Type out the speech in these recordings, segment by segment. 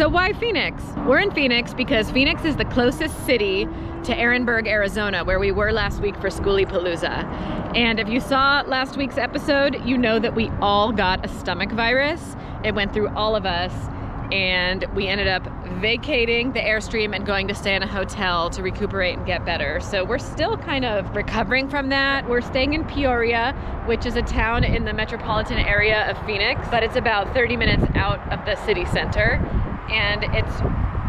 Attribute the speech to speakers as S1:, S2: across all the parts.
S1: So why Phoenix? We're in Phoenix because Phoenix is the closest city to Ehrenberg, Arizona, where we were last week for Schoolie Palooza. And if you saw last week's episode, you know that we all got a stomach virus. It went through all of us and we ended up vacating the Airstream and going to stay in a hotel to recuperate and get better. So we're still kind of recovering from that. We're staying in Peoria, which is a town in the metropolitan area of Phoenix, but it's about 30 minutes out of the city center. And it's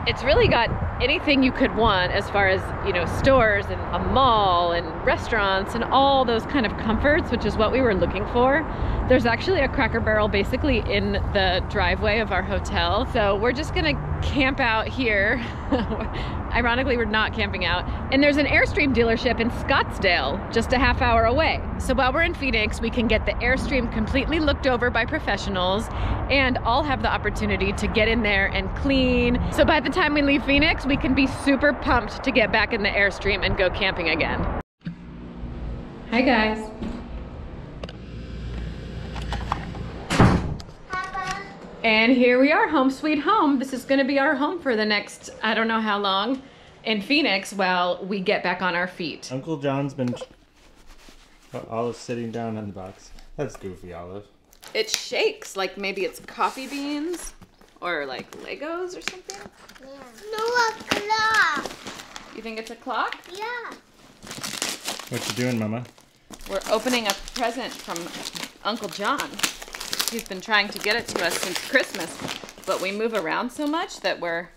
S1: it's really got anything you could want as far as you know stores and a mall and restaurants and all those kind of comforts which is what we were looking for there's actually a cracker barrel basically in the driveway of our hotel so we're just gonna camp out here Ironically, we're not camping out. And there's an Airstream dealership in Scottsdale, just a half hour away. So while we're in Phoenix, we can get the Airstream completely looked over by professionals and all have the opportunity to get in there and clean. So by the time we leave Phoenix, we can be super pumped to get back in the Airstream and go camping again. Hi guys. And here we are, home sweet home. This is gonna be our home for the next, I don't know how long, in Phoenix while we get back on our feet.
S2: Uncle John's been. Olive sitting down on the box. That's goofy, Olive.
S1: It shakes, like maybe it's coffee beans or like Legos or something.
S3: Yeah. No, a clock.
S1: You think it's a clock?
S3: Yeah.
S2: What you doing, Mama?
S1: We're opening a present from Uncle John. He's been trying to get it to us since Christmas, but we move around so much that we're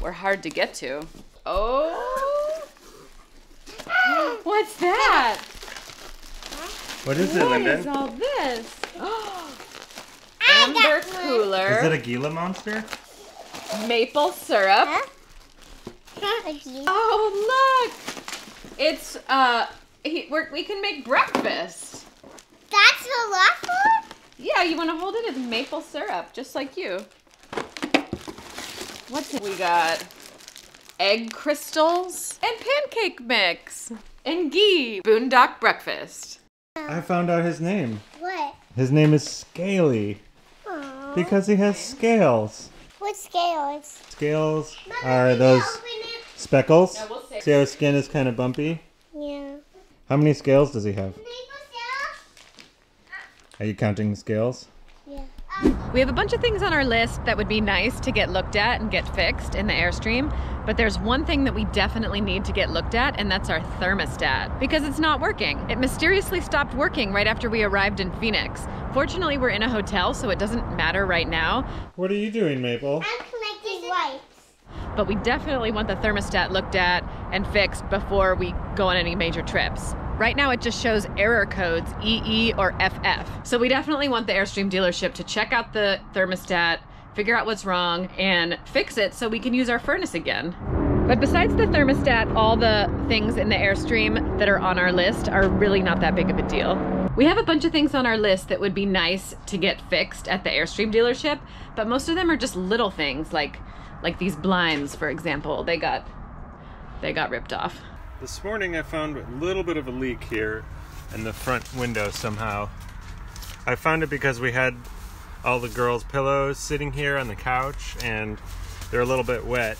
S1: we're hard to get to. Oh, what's that?
S2: What is it,
S1: What
S2: Linden?
S1: is all this? Oh, Amber cooler,
S2: Is it a Gila monster?
S1: maple syrup.
S3: Huh?
S1: Oh look, it's uh, he, we're, we can make breakfast.
S3: That's the last one?
S1: Yeah, you want to hold it? It's maple syrup, just like you. What's it? We got egg crystals and pancake mix and ghee. Boondock breakfast.
S2: I found out his name.
S3: What?
S2: His name is Scaly
S3: Aww.
S2: Because he has scales.
S3: What scales?
S2: Scales are those speckles.
S1: Yeah, we'll say-
S2: See how his skin is kind of bumpy?
S3: Yeah.
S2: How many scales does he have? Are you counting the scales?
S3: Yeah.
S1: We have a bunch of things on our list that would be nice to get looked at and get fixed in the Airstream, but there's one thing that we definitely need to get looked at, and that's our thermostat because it's not working. It mysteriously stopped working right after we arrived in Phoenix. Fortunately, we're in a hotel, so it doesn't matter right now,
S2: What are you doing, Maple?
S3: I'm collecting wipes.
S1: but we definitely want the thermostat looked at and fixed before we go on any major trips. Right now, it just shows error codes EE or FF. So we definitely want the Airstream dealership to check out the thermostat, figure out what's wrong, and fix it so we can use our furnace again. But besides the thermostat, all the things in the Airstream that are on our list are really not that big of a deal. We have a bunch of things on our list that would be nice to get fixed at the Airstream dealership, but most of them are just little things like like these blinds, for example. They got they got ripped off.
S2: This morning I found a little bit of a leak here in the front window somehow. I found it because we had all the girls' pillows sitting here on the couch and they're a little bit wet.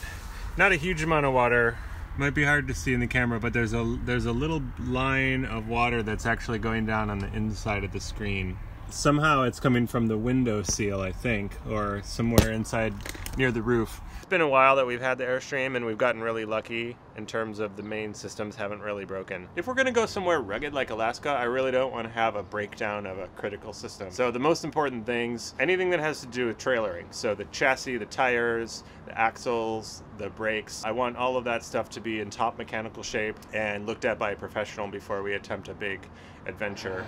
S2: Not a huge amount of water. Might be hard to see in the camera, but there's a there's a little line of water that's actually going down on the inside of the screen. Somehow it's coming from the window seal, I think, or somewhere inside near the roof. Been a while that we've had the Airstream and we've gotten really lucky in terms of the main systems haven't really broken. If we're gonna go somewhere rugged like Alaska, I really don't want to have a breakdown of a critical system. So the most important things, anything that has to do with trailering, so the chassis, the tires, the axles, the brakes, I want all of that stuff to be in top mechanical shape and looked at by a professional before we attempt a big adventure.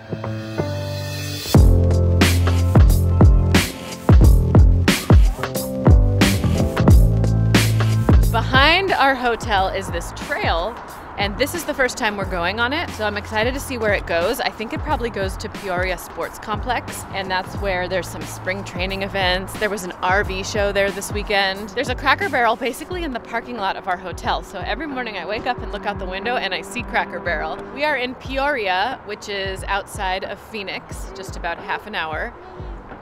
S1: Our hotel is this trail, and this is the first time we're going on it, so I'm excited to see where it goes. I think it probably goes to Peoria Sports Complex, and that's where there's some spring training events. There was an RV show there this weekend. There's a Cracker Barrel basically in the parking lot of our hotel, so every morning I wake up and look out the window and I see Cracker Barrel. We are in Peoria, which is outside of Phoenix, just about half an hour.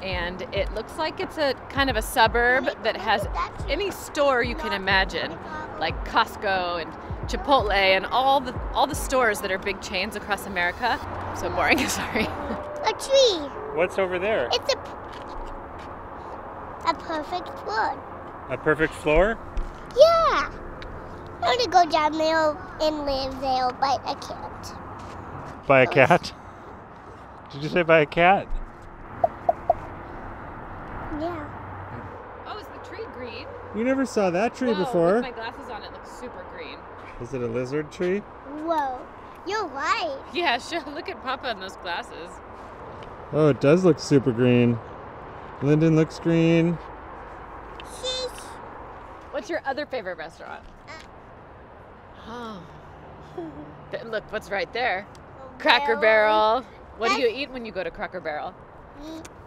S1: And it looks like it's a kind of a suburb that has any store you can imagine, like Costco and Chipotle and all the all the stores that are big chains across America. So boring, sorry.
S3: A tree.
S2: What's over there?
S3: It's a a perfect floor.
S2: A perfect floor?
S3: Yeah. I want to go down there and live there, but I can't.
S2: By a cat? Did you say by a cat?
S3: Yeah.
S1: Oh, is the tree green?
S2: You never saw that tree
S1: Whoa,
S2: before.
S1: With my glasses on, it looks super green.
S2: Is it a lizard tree?
S3: Whoa. You're right.
S1: Yeah, sure. Look at Papa in those glasses.
S2: Oh, it does look super green. Linden looks green.
S3: Sheesh.
S1: What's your other favorite restaurant? Uh. Oh. Look, what's right there? Oh, Cracker Barrel. What do you eat when you go to Cracker Barrel?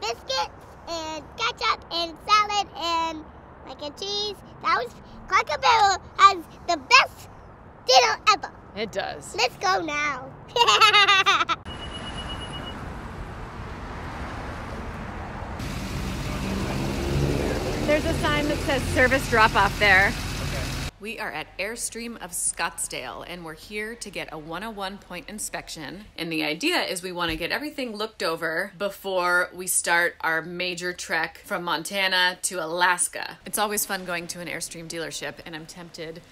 S3: Biscuits and ketchup and salad and mac and cheese. That was Cracker Barrel has the best dinner ever.
S1: It does.
S3: Let's go now.
S1: There's a sign that says service drop off there. We are at Airstream of Scottsdale and we're here to get a 101 point inspection. And the idea is we want to get everything looked over before we start our major trek from Montana to Alaska. It's always fun going to an Airstream dealership and I'm tempted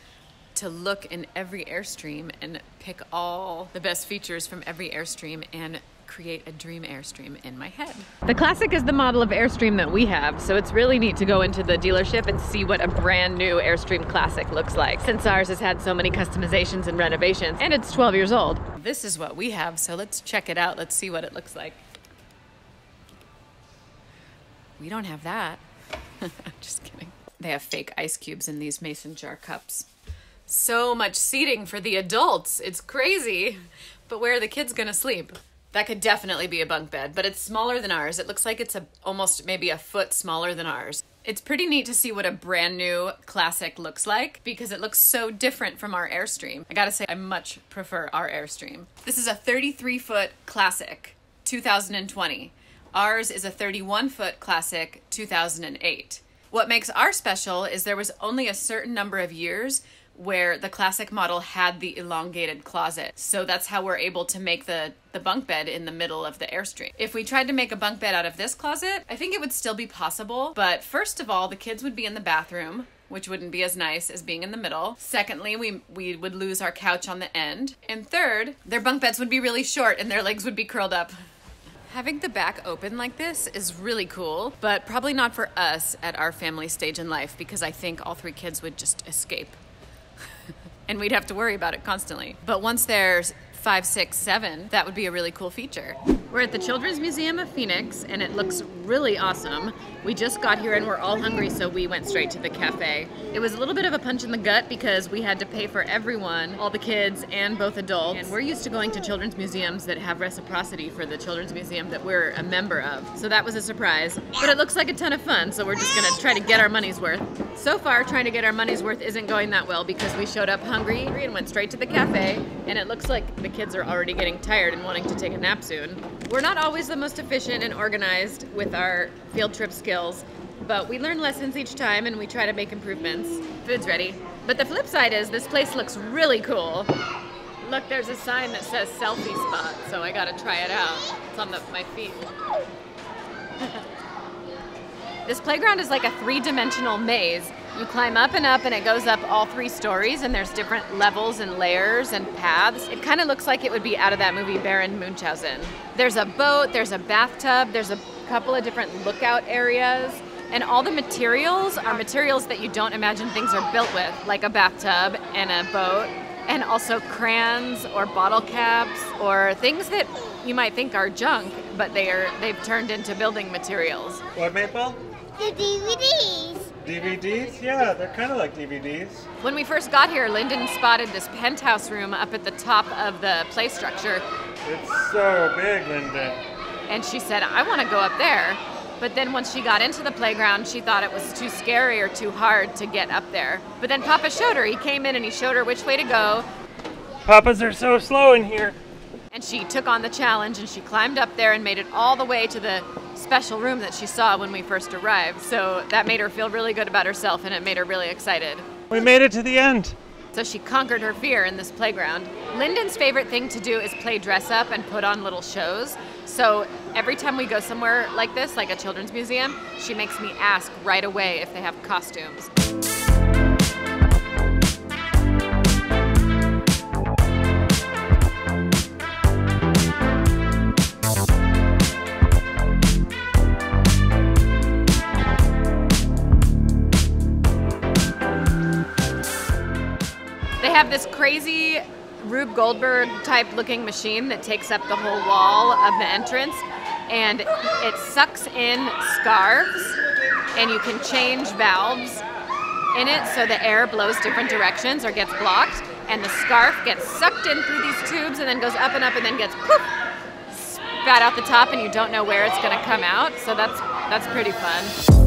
S1: to look in every Airstream and pick all the best features from every Airstream and create a dream Airstream in my head. The Classic is the model of Airstream that we have, so it's really neat to go into the dealership and see what a brand new Airstream Classic looks like, since ours has had so many customizations and renovations, and it's 12 years old. This is what we have, so let's check it out. Let's see what it looks like. We don't have that. I'm Just kidding. They have fake ice cubes in these mason jar cups. So much seating for the adults. It's crazy. But where are the kids gonna sleep? That could definitely be a bunk bed, but it's smaller than ours. It looks like it's a almost maybe a foot smaller than ours. It's pretty neat to see what a brand new classic looks like because it looks so different from our Airstream. I gotta say, I much prefer our Airstream. This is a 33 foot classic, 2020. Ours is a 31 foot classic, 2008. What makes ours special is there was only a certain number of years where the classic model had the elongated closet. So that's how we're able to make the, the bunk bed in the middle of the Airstream. If we tried to make a bunk bed out of this closet, I think it would still be possible. But first of all, the kids would be in the bathroom which wouldn't be as nice as being in the middle. Secondly, we we would lose our couch on the end. And third, their bunk beds would be really short and their legs would be curled up. Having the back open like this is really cool, but probably not for us at our family stage in life because I think all three kids would just escape. And we'd have to worry about it constantly. But once there's five, six, seven, that would be a really cool feature. We're at the Children's Museum of Phoenix and it looks really awesome. We just got here and we're all hungry, so we went straight to the cafe. It was a little bit of a punch in the gut because we had to pay for everyone, all the kids and both adults. And we're used to going to children's museums that have reciprocity for the children's museum that we're a member of. So that was a surprise. But it looks like a ton of fun, so we're just gonna try to get our money's worth. So far, trying to get our money's worth isn't going that well because we showed up hungry and went straight to the cafe, and it looks like the kids are already getting tired and wanting to take a nap soon. We're not always the most efficient and organized with our field trip skills, but we learn lessons each time and we try to make improvements. Food's ready. But the flip side is this place looks really cool. Look, there's a sign that says selfie spot, so I gotta try it out. It's on the, my feet. This playground is like a three dimensional maze. You climb up and up, and it goes up all three stories, and there's different levels and layers and paths. It kind of looks like it would be out of that movie Baron Munchausen. There's a boat, there's a bathtub, there's a couple of different lookout areas, and all the materials are materials that you don't imagine things are built with, like a bathtub and a boat, and also crayons or bottle caps or things that you might think are junk, but they are they've turned into building materials.
S2: What, Maple?
S3: The DVDs.
S2: DVDs? Yeah, they're kind of like DVDs.
S1: When we first got here, Linden spotted this penthouse room up at the top of the play structure,
S2: It's so big, Linden.
S1: and she said, I want to go up there. But then once she got into the playground, she thought it was too scary or too hard to get up there. But then Papa showed her. He came in and he showed her which way to go,
S2: Papas are so slow in here.
S1: And she took on the challenge and she climbed up there and made it all the way to the special room that she saw when we first arrived. So that made her feel really good about herself and it made her really excited.
S2: We made it to the end.
S1: So she conquered her fear in this playground. Linden's favorite thing to do is play dress up and put on little shows. So every time we go somewhere like this, like a children's museum, she makes me ask right away if they have costumes. Have this crazy Rube Goldberg type looking machine that takes up the whole wall of the entrance and it sucks in scarves and you can change valves in it so the air blows different directions or gets blocked and the scarf gets sucked in through these tubes and then goes up and up and then gets poof spat out the top and you don't know where it's going to come out so that's that's pretty fun.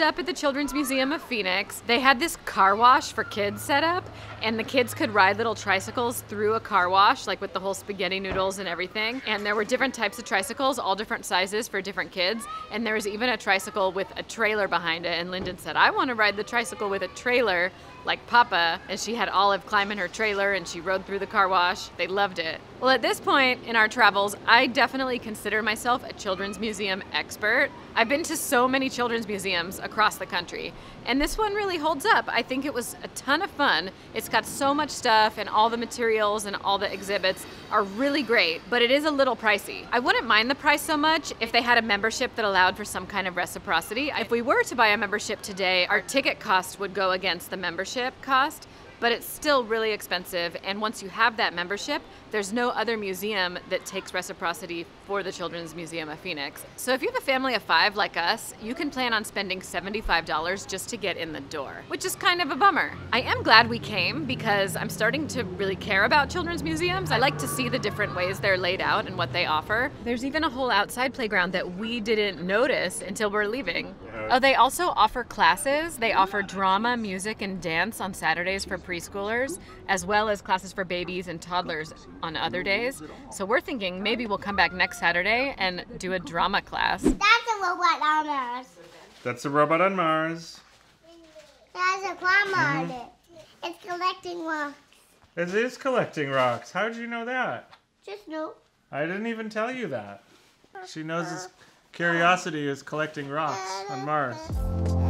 S1: Up at the Children's Museum of Phoenix. They had this car wash for kids set up, and the kids could ride little tricycles through a car wash, like with the whole spaghetti noodles and everything. And there were different types of tricycles, all different sizes for different kids. And there was even a tricycle with a trailer behind it. And Linden said, I want to ride the tricycle with a trailer like Papa, and she had Olive climb in her trailer and she rode through the car wash. They loved it. Well, at this point in our travels, I definitely consider myself a children's museum expert. I've been to so many children's museums across the country, and this one really holds up. I think it was a ton of fun. It's got so much stuff, and all the materials and all the exhibits are really great, but it is a little pricey. I wouldn't mind the price so much if they had a membership that allowed for some kind of reciprocity. If we were to buy a membership today, our ticket cost would go against the membership cost but it's still really expensive. And once you have that membership, there's no other museum that takes reciprocity for the Children's Museum of Phoenix. So if you have a family of five like us, you can plan on spending $75 just to get in the door, which is kind of a bummer. I am glad we came because I'm starting to really care about children's museums. I like to see the different ways they're laid out and what they offer. There's even a whole outside playground that we didn't notice until we're leaving. Uh-huh. Oh, they also offer classes. They offer drama, music, and dance on Saturdays for preschoolers, as well as classes for babies and toddlers on other days. So we're thinking maybe we'll come back next Saturday and do a drama class.
S3: That's a robot on Mars.
S2: That's a robot on Mars.
S3: That's a grandma hmm? on it. It's collecting rocks.
S2: It is collecting rocks. How did you know that?
S3: Just no.
S2: I didn't even tell you that. She knows its curiosity is collecting rocks on Mars.